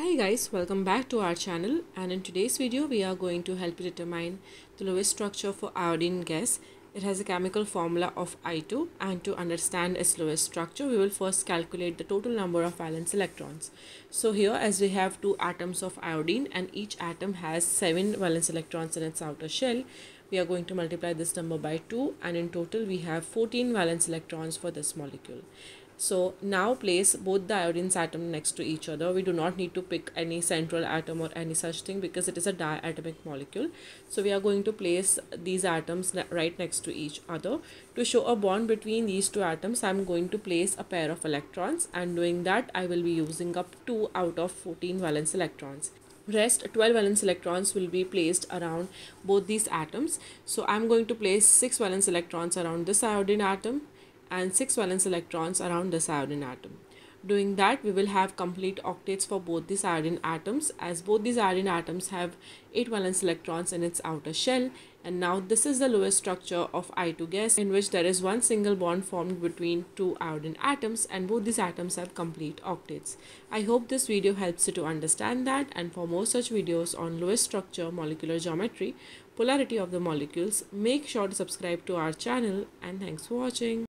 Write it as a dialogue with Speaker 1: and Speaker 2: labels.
Speaker 1: guys, welcome back to our channel and in today's video we are going to help you determine the Lewis structure for iodine gas. It has a chemical formula of I2 and to understand its Lewis structure we will first calculate the total number of valence electrons. So here as we have two atoms of iodine and each atom has 7 valence electrons in its outer shell we are going to multiply this number by 2 and in total we have 14 valence electrons for this molecule. So now place both the iodine atom next to each other. We do not need to pick any central atom or any such thing because it is a diatomic molecule. So we are going to place these atoms right next to each other. To show a bond between these two atoms, I am going to place a pair of electrons and doing that I will be using up 2 out of 14 valence electrons rest 12 valence electrons will be placed around both these atoms so i'm going to place 6 valence electrons around this iodine atom and 6 valence electrons around this iodine atom. Doing that, we will have complete octets for both these iodine atoms as both these iodine atoms have 8 valence electrons in its outer shell. And now this is the Lewis structure of I2 gas in which there is one single bond formed between two iodine atoms and both these atoms have complete octets. I hope this video helps you to understand that and for more such videos on Lewis structure, molecular geometry, polarity of the molecules, make sure to subscribe to our channel and thanks for watching.